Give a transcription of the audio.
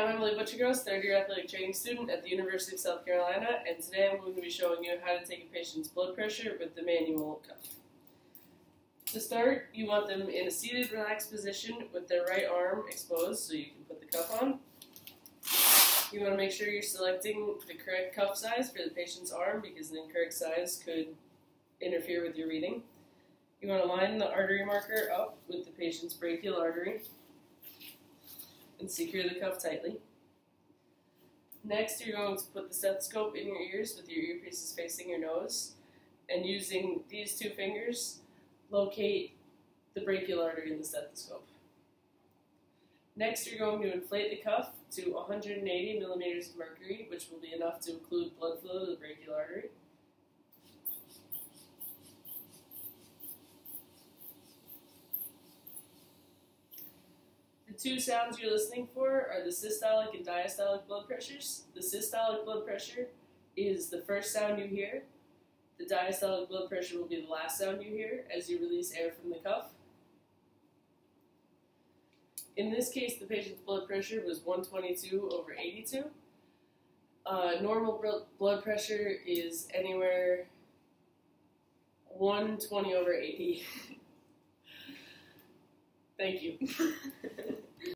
I'm Emily Buccigross, third year athletic training student at the University of South Carolina, and today I'm going to be showing you how to take a patient's blood pressure with the manual cuff. To start, you want them in a seated, relaxed position with their right arm exposed so you can put the cuff on. You want to make sure you're selecting the correct cuff size for the patient's arm because an incorrect size could interfere with your reading. You want to line the artery marker up with the patient's brachial artery and secure the cuff tightly. Next, you're going to put the stethoscope in your ears with your earpieces facing your nose, and using these two fingers, locate the brachial artery in the stethoscope. Next, you're going to inflate the cuff to 180 millimeters of mercury, which will be enough to include blood flow to the brachial artery. Two sounds you're listening for are the systolic and diastolic blood pressures. The systolic blood pressure is the first sound you hear. The diastolic blood pressure will be the last sound you hear as you release air from the cuff. In this case, the patient's blood pressure was 122 over 82. Uh, normal blood pressure is anywhere 120 over 80. Thank you.